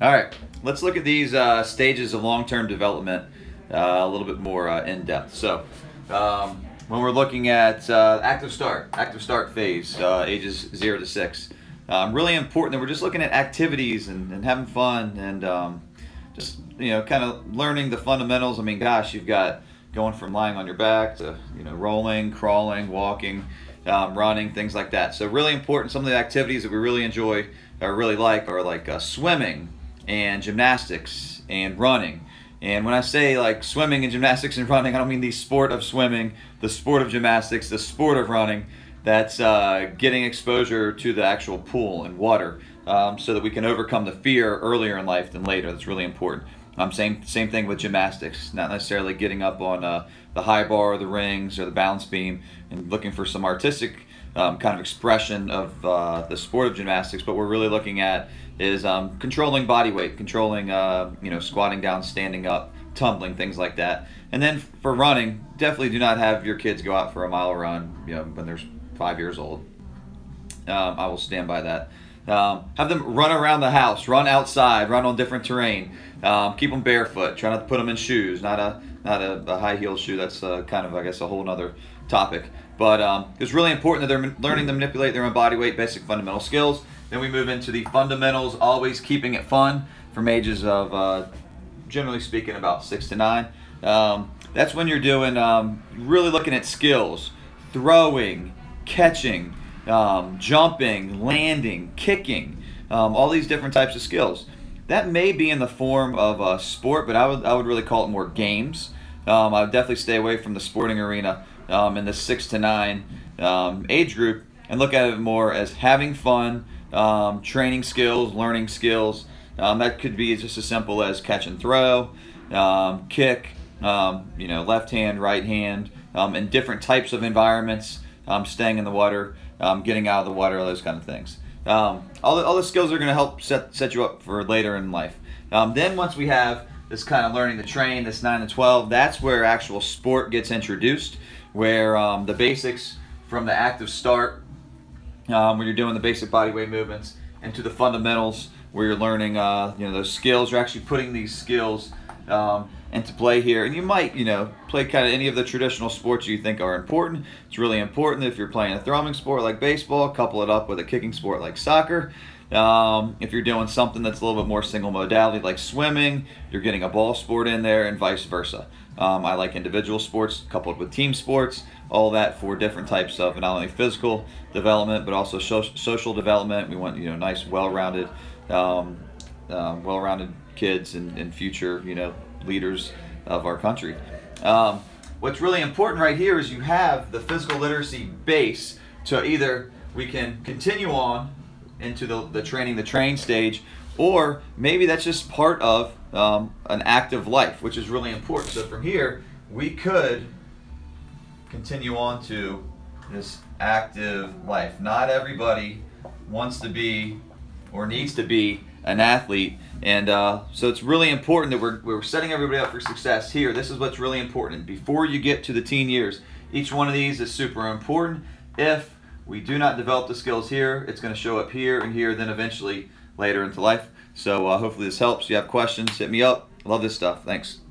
All right, let's look at these uh, stages of long-term development uh, a little bit more uh, in depth. So, um, when we're looking at uh, active start, active start phase, uh, ages zero to six, um, really important that we're just looking at activities and, and having fun and um, just you know kind of learning the fundamentals. I mean, gosh, you've got going from lying on your back to you know rolling, crawling, walking, um, running, things like that. So really important. Some of the activities that we really enjoy or really like are like uh, swimming and gymnastics and running. And when I say like swimming and gymnastics and running, I don't mean the sport of swimming, the sport of gymnastics, the sport of running. That's uh, getting exposure to the actual pool and water um, so that we can overcome the fear earlier in life than later. That's really important. Um, same same thing with gymnastics. Not necessarily getting up on uh, the high bar or the rings or the balance beam and looking for some artistic um, kind of expression of uh, the sport of gymnastics. But we're really looking at is um, controlling body weight, controlling uh, you know squatting down, standing up, tumbling, things like that. And then for running, definitely do not have your kids go out for a mile run you know when they're five years old. Um, I will stand by that. Um, have them run around the house, run outside, run on different terrain. Um, keep them barefoot. Try not to put them in shoes, not a not a, a high heel shoe. That's uh, kind of I guess a whole other topic. But um, it's really important that they're learning to manipulate their own body weight, basic fundamental skills. Then we move into the fundamentals, always keeping it fun from ages of, uh, generally speaking, about six to nine. Um, that's when you're doing um, really looking at skills, throwing, catching, um, jumping, landing, kicking, um, all these different types of skills. That may be in the form of a sport, but I would, I would really call it more games. Um, I would definitely stay away from the sporting arena um, in the six to nine um, age group and look at it more as having fun, um, training skills, learning skills. That could be just as simple as catch and throw, kick, you know, left hand, right hand, in different types of environments, staying in the water um, getting out of the water, those kind of things. Um, all, the, all the skills are going to help set, set you up for later in life. Um, then once we have this kind of learning to train, this 9 to 12, that's where actual sport gets introduced, where um, the basics from the active start, um, when you're doing the basic body weight movements, into the fundamentals, where you're learning uh, you know those skills, you're actually putting these skills um, and to play here. And you might, you know, play kind of any of the traditional sports you think are important. It's really important if you're playing a throwing sport like baseball, couple it up with a kicking sport like soccer. Um, if you're doing something that's a little bit more single modality like swimming, you're getting a ball sport in there and vice versa. Um, I like individual sports coupled with team sports, all that for different types of not only physical development but also social development. We want you know nice, well-rounded, um, uh, well-rounded kids and, and future you know leaders of our country. Um, what's really important right here is you have the physical literacy base to either we can continue on into the, the training the train stage or maybe that's just part of um, an active life which is really important so from here we could continue on to this active life not everybody wants to be or needs to be an athlete. And uh, so it's really important that we're, we're setting everybody up for success here. This is what's really important. Before you get to the teen years, each one of these is super important. If we do not develop the skills here, it's going to show up here and here, then eventually later into life. So uh, hopefully this helps. If you have questions, hit me up. Love this stuff. Thanks.